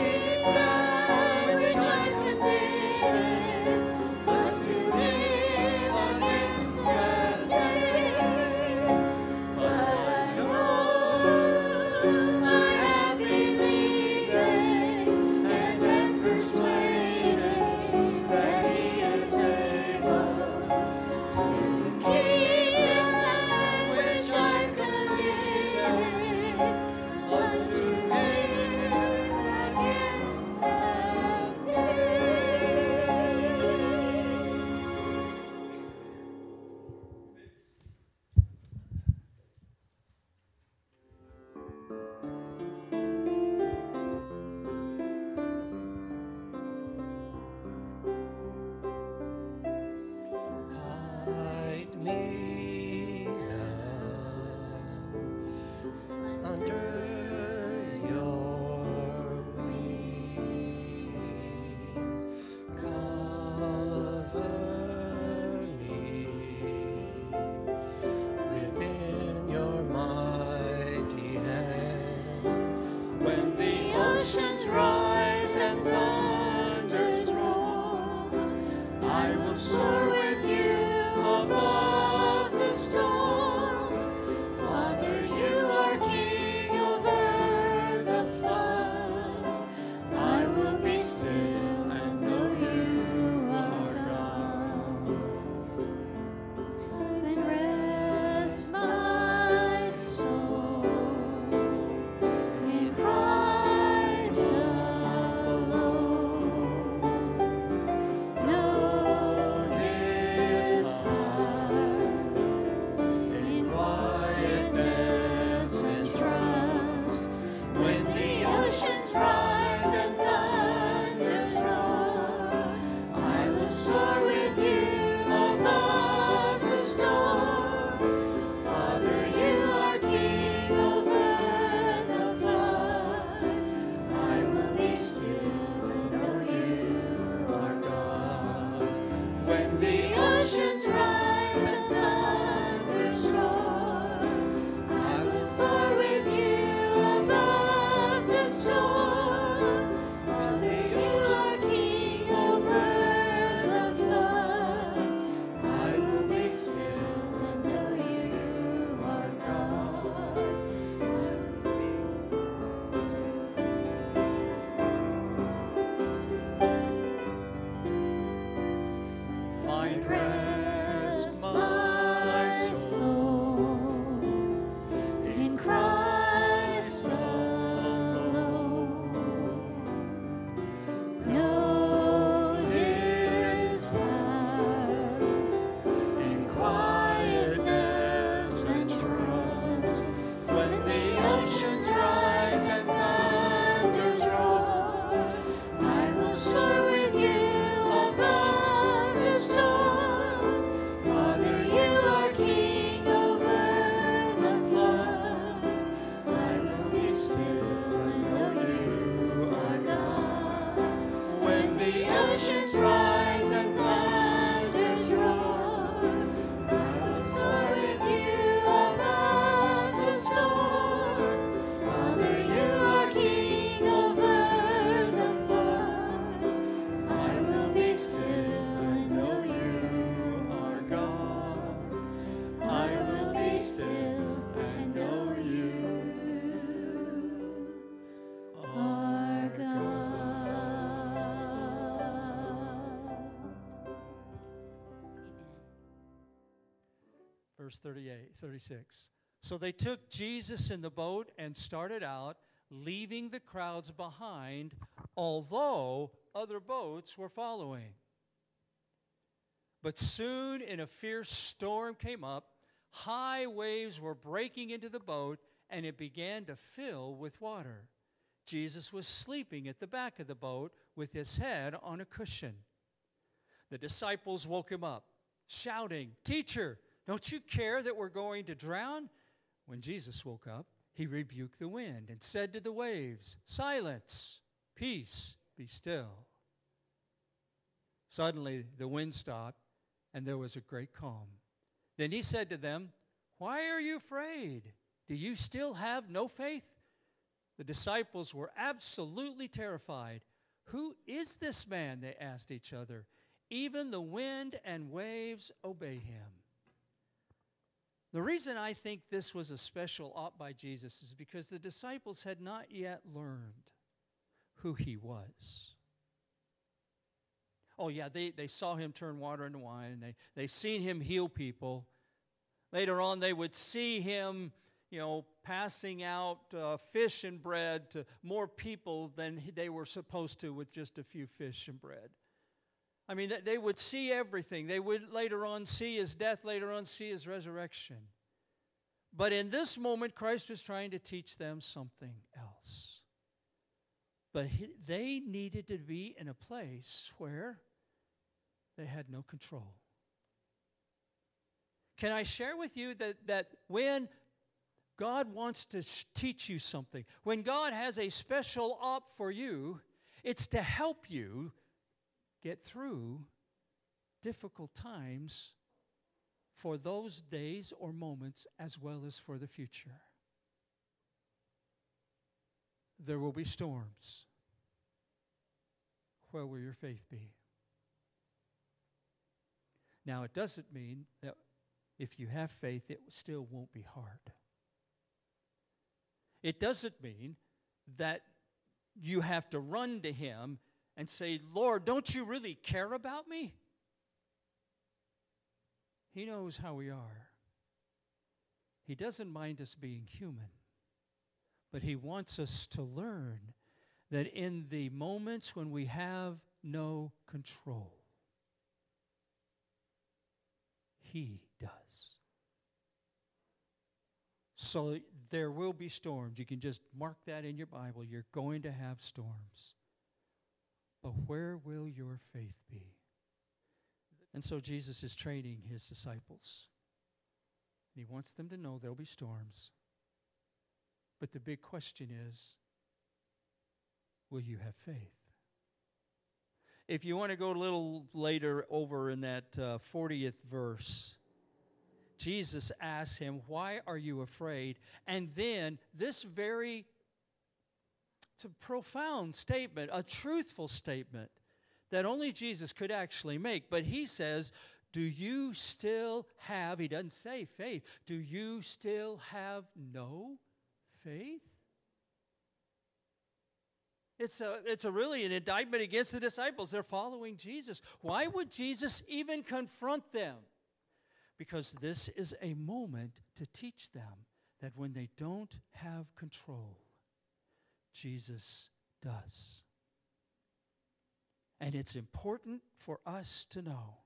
Amen. Verse 38, 36. So they took Jesus in the boat and started out, leaving the crowds behind, although other boats were following. But soon, in a fierce storm came up, high waves were breaking into the boat, and it began to fill with water. Jesus was sleeping at the back of the boat with his head on a cushion. The disciples woke him up, shouting, Teacher, don't you care that we're going to drown? When Jesus woke up, he rebuked the wind and said to the waves, Silence, peace, be still. Suddenly the wind stopped, and there was a great calm. Then he said to them, Why are you afraid? Do you still have no faith? The disciples were absolutely terrified. Who is this man? They asked each other. Even the wind and waves obey him. The reason I think this was a special op by Jesus is because the disciples had not yet learned who he was. Oh, yeah, they, they saw him turn water into wine, and they, they seen him heal people. Later on, they would see him, you know, passing out uh, fish and bread to more people than they were supposed to with just a few fish and bread. I mean, they would see everything. They would later on see his death, later on see his resurrection. But in this moment, Christ was trying to teach them something else. But he, they needed to be in a place where they had no control. Can I share with you that, that when God wants to teach you something, when God has a special op for you, it's to help you get through difficult times for those days or moments as well as for the future. There will be storms. Where will your faith be? Now, it doesn't mean that if you have faith, it still won't be hard. It doesn't mean that you have to run to Him and say, Lord, don't you really care about me? He knows how we are. He doesn't mind us being human, but He wants us to learn that in the moments when we have no control, He does. So there will be storms. You can just mark that in your Bible. You're going to have storms. But where will your faith be? And so Jesus is training his disciples. He wants them to know there'll be storms. But the big question is will you have faith? If you want to go a little later over in that uh, 40th verse, Jesus asks him, Why are you afraid? And then this very it's a profound statement, a truthful statement that only Jesus could actually make. But he says, Do you still have, he doesn't say faith, do you still have no faith? It's a, it's a really an indictment against the disciples. They're following Jesus. Why would Jesus even confront them? Because this is a moment to teach them that when they don't have control, Jesus does. And it's important for us to know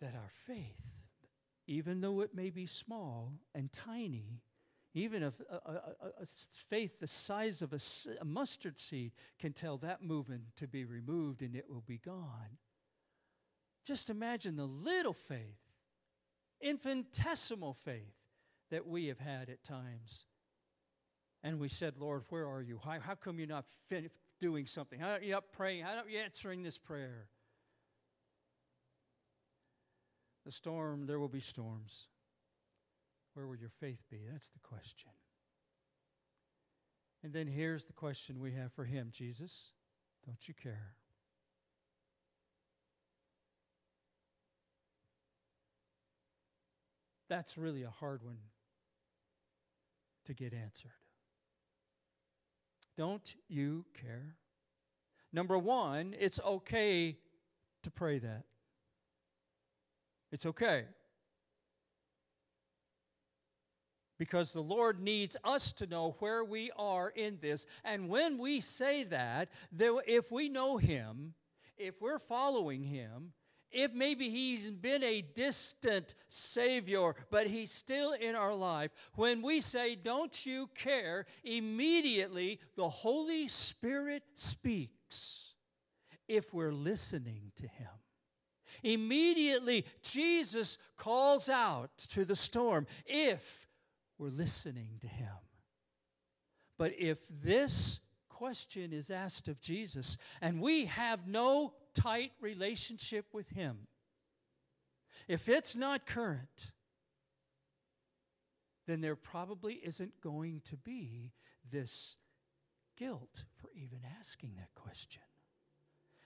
that our faith, even though it may be small and tiny, even if a, a, a, a faith the size of a mustard seed can tell that movement to be removed and it will be gone. Just imagine the little faith, infinitesimal faith that we have had at times. And we said, Lord, where are you? How, how come you're not fin- doing something? How are you not praying? How are you answering this prayer? The storm, there will be storms. Where will your faith be? That's the question. And then here's the question we have for him Jesus, don't you care? That's really a hard one to get answered. Don't you care? Number one, it's okay to pray that. It's okay. Because the Lord needs us to know where we are in this. And when we say that, if we know Him, if we're following Him, if maybe he's been a distant Savior, but he's still in our life, when we say, Don't you care? immediately the Holy Spirit speaks if we're listening to him. Immediately, Jesus calls out to the storm if we're listening to him. But if this question is asked of Jesus and we have no tight relationship with Him, if it's not current, then there probably isn't going to be this guilt for even asking that question.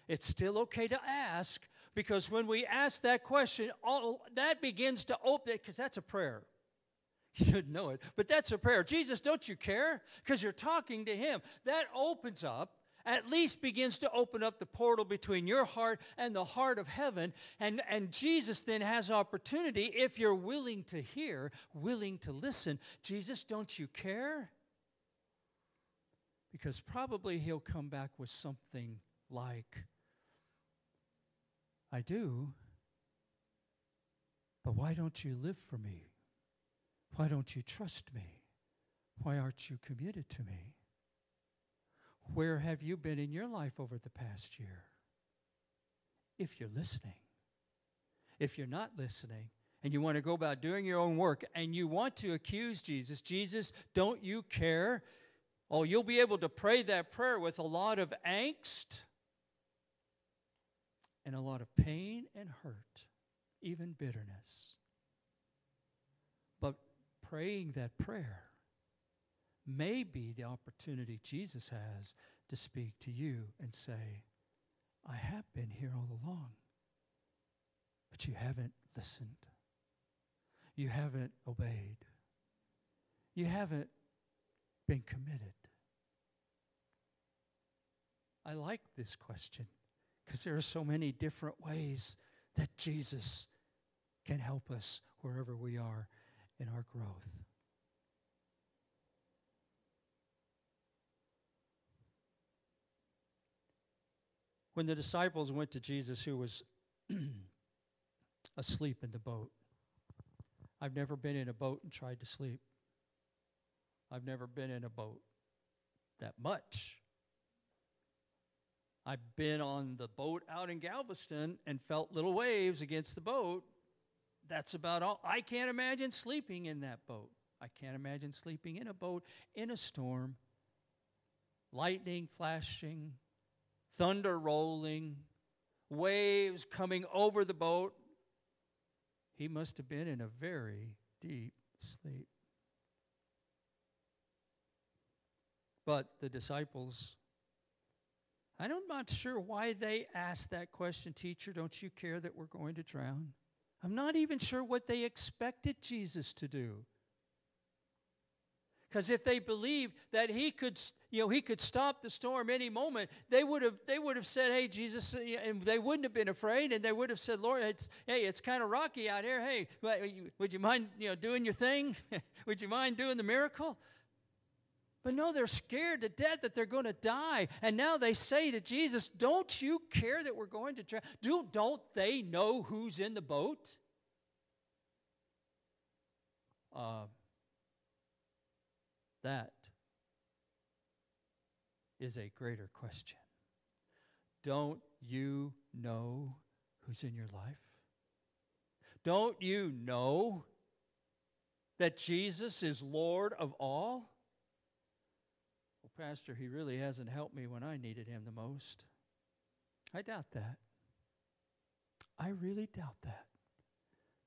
It's still okay to ask because when we ask that question, all that begins to open because that's a prayer. You didn't know it, but that's a prayer. Jesus, don't you care? Because you're talking to Him. That opens up at least begins to open up the portal between your heart and the heart of heaven. And, and Jesus then has opportunity, if you're willing to hear, willing to listen. Jesus, don't you care? Because probably he'll come back with something like, I do, but why don't you live for me? Why don't you trust me? Why aren't you committed to me? Where have you been in your life over the past year? If you're listening. If you're not listening, and you want to go about doing your own work and you want to accuse Jesus, Jesus, don't you care? Oh, you'll be able to pray that prayer with a lot of angst and a lot of pain and hurt, even bitterness. But praying that prayer may be the opportunity Jesus has to speak to you and say, I have been here all along. But you haven't listened. You haven't obeyed. You haven't been committed. I like this question because there are so many different ways that Jesus can help us wherever we are in our growth. When the disciples went to Jesus, who was asleep in the boat, I've never been in a boat and tried to sleep. I've never been in a boat that much. I've been on the boat out in Galveston and felt little waves against the boat. That's about all. I can't imagine sleeping in that boat. I can't imagine sleeping in a boat in a storm, lightning flashing, thunder rolling, waves coming over the boat. He must have been in a very deep sleep. But the disciples I'm not sure why they asked that question, teacher. Don't you care that we're going to drown? I'm not even sure what they expected Jesus to do. Because if they believed that he could, you know, he could stop the storm any moment, they would have they would have said, "Hey, Jesus," and they wouldn't have been afraid, and they would have said, "Lord, it's hey, it's kind of rocky out here. Hey, would you mind, you know, doing your thing? would you mind doing the miracle?" But no, they're scared to death that they're going to die. And now they say to Jesus, Don't you care that we're going to drown? Do, don't they know who's in the boat? Uh, that is a greater question. Don't you know who's in your life? Don't you know that Jesus is Lord of all? Well, Pastor, he really hasn't helped me when I needed him the most. I doubt that. I really doubt that.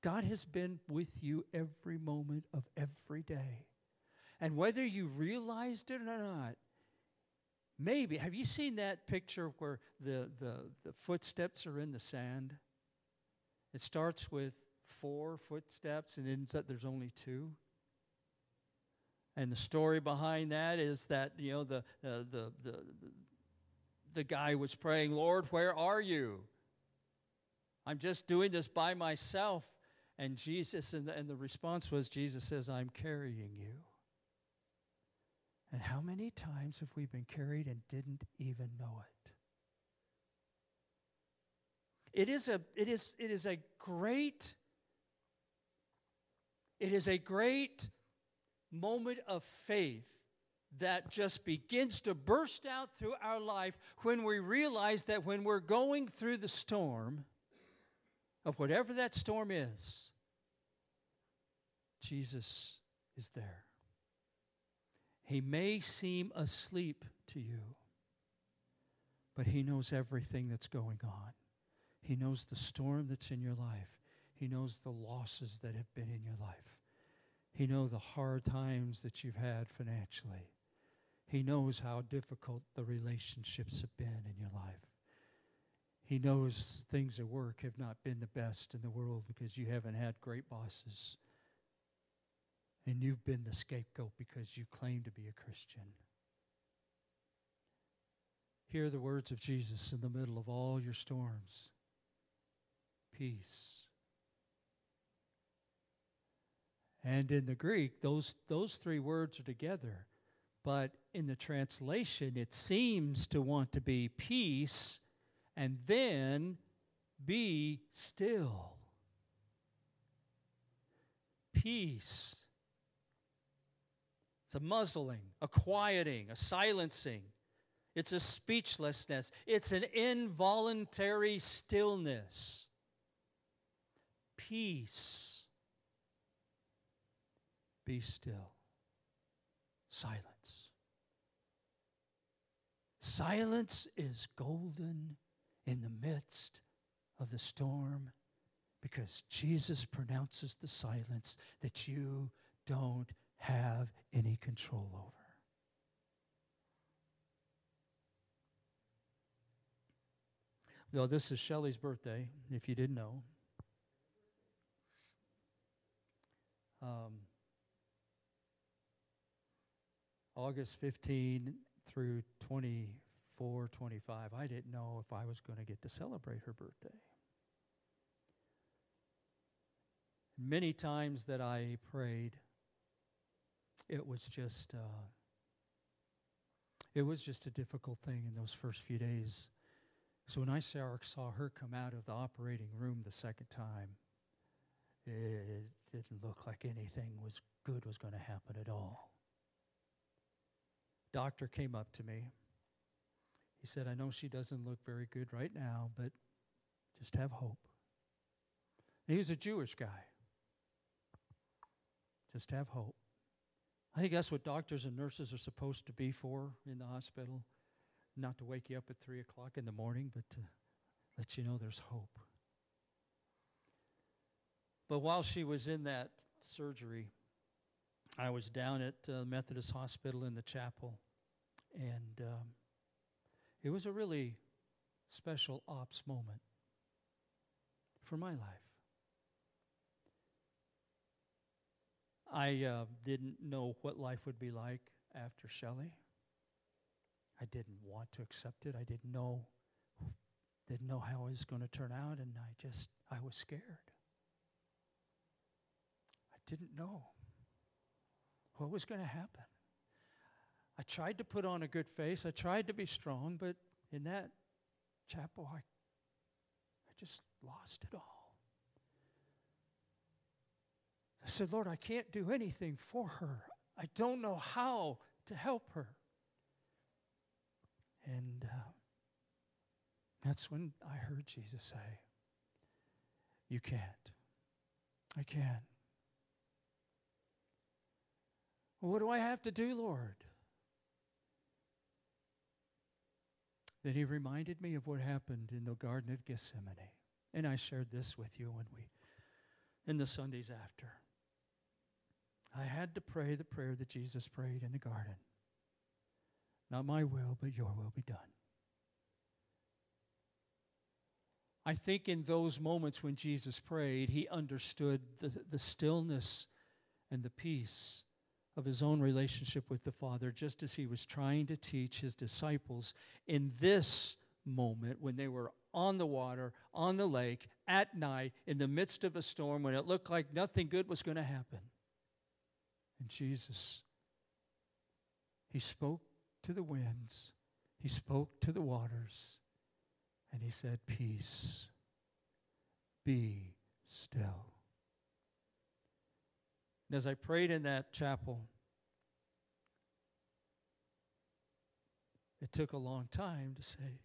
God has been with you every moment of every day. And whether you realized it or not, maybe. Have you seen that picture where the, the, the footsteps are in the sand? It starts with four footsteps and ends up there's only two. And the story behind that is that, you know, the, the, the, the, the guy was praying, Lord, where are you? I'm just doing this by myself. And Jesus, and the, and the response was, Jesus says, I'm carrying you. And how many times have we been carried and didn't even know it? It is a, it is, it is a great, it is a great moment of faith that just begins to burst out through our life when we realize that when we're going through the storm of whatever that storm is, Jesus is there. He may seem asleep to you, but He knows everything that's going on. He knows the storm that's in your life, He knows the losses that have been in your life. He knows the hard times that you've had financially. He knows how difficult the relationships have been in your life. He knows things at work have not been the best in the world because you haven't had great bosses. And you've been the scapegoat because you claim to be a Christian. Hear the words of Jesus in the middle of all your storms peace And in the Greek, those, those three words are together. But in the translation, it seems to want to be peace and then be still. Peace. It's a muzzling, a quieting, a silencing. It's a speechlessness. It's an involuntary stillness. Peace be still. Silence. Silence is golden in the midst of the storm because Jesus pronounces the silence that you don't have any control over. No, this is Shelley's birthday, if you didn't know. Um, August 15 through 24, 25, I didn't know if I was going to get to celebrate her birthday. Many times that I prayed, it was just uh, it was just a difficult thing in those first few days. So when I saw, saw her come out of the operating room the second time, it didn't look like anything was good was going to happen at all. Doctor came up to me. He said, I know she doesn't look very good right now, but just have hope. And he was a Jewish guy. Just have hope. I think that's what doctors and nurses are supposed to be for in the hospital. Not to wake you up at 3 o'clock in the morning, but to let you know there's hope. But while she was in that surgery, I was down at uh, Methodist Hospital in the chapel, and um, it was a really special ops moment for my life. I uh, didn't know what life would be like after Shelley. I didn't want to accept it. I didn't know didn't know how it was going to turn out and I just I was scared. I didn't know what was going to happen. I tried to put on a good face. I tried to be strong, but in that chapel I I just lost it all. I said, Lord, I can't do anything for her. I don't know how to help her. And uh, that's when I heard Jesus say, You can't. I can. Well, what do I have to do, Lord? Then he reminded me of what happened in the Garden of Gethsemane. And I shared this with you when we, in the Sundays after. I had to pray the prayer that Jesus prayed in the garden. Not my will, but your will be done. I think in those moments when Jesus prayed, he understood the, the stillness and the peace of his own relationship with the Father, just as he was trying to teach his disciples in this moment when they were on the water, on the lake, at night, in the midst of a storm, when it looked like nothing good was going to happen. And Jesus, He spoke to the winds, He spoke to the waters, and He said, Peace, be still. And as I prayed in that chapel, it took a long time to say,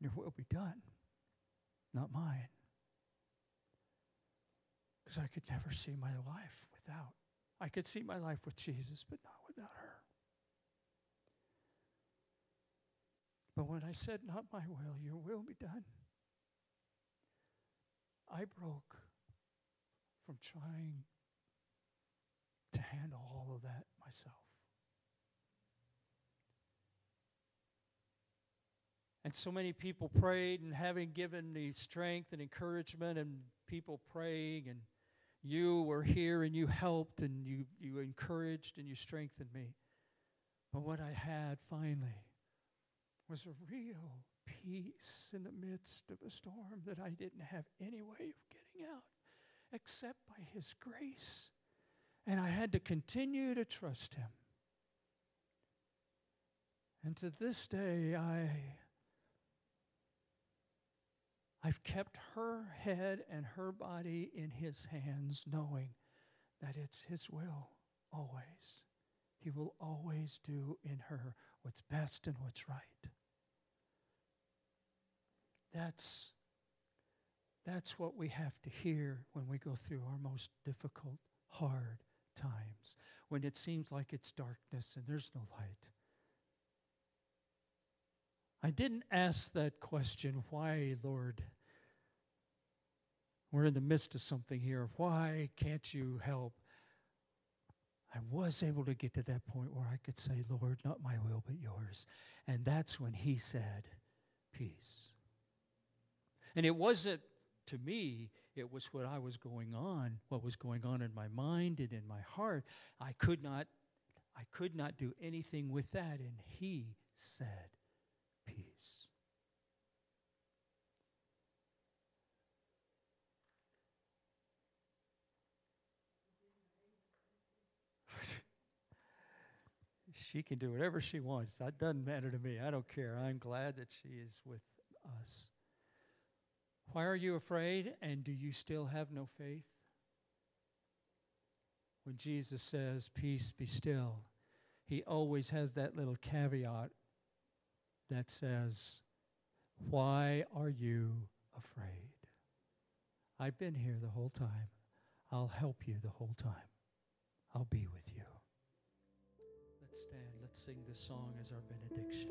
Your will be done, not mine because I could never see my life without. I could see my life with Jesus, but not without her. But when I said, Not my will, your will be done, I broke from trying to handle all of that myself. And so many people prayed, and having given the strength and encouragement, and people praying and you were here and you helped and you, you encouraged and you strengthened me. But what I had finally was a real peace in the midst of a storm that I didn't have any way of getting out except by His grace. And I had to continue to trust Him. And to this day, I I've kept her head and her body in his hands, knowing that it's his will always. He will always do in her what's best and what's right. That's, that's what we have to hear when we go through our most difficult, hard times, when it seems like it's darkness and there's no light. I didn't ask that question, why, Lord? We're in the midst of something here. Why can't you help? I was able to get to that point where I could say, Lord, not my will, but yours. And that's when he said, peace. And it wasn't to me, it was what I was going on, what was going on in my mind and in my heart. I could not I could not do anything with that and he said peace. she can do whatever she wants. That doesn't matter to me. I don't care. I'm glad that she is with us. Why are you afraid and do you still have no faith? When Jesus says, Peace be still, he always has that little caveat that says, Why are you afraid? I've been here the whole time. I'll help you the whole time. I'll be with you. Let's stand. Let's sing this song as our benediction.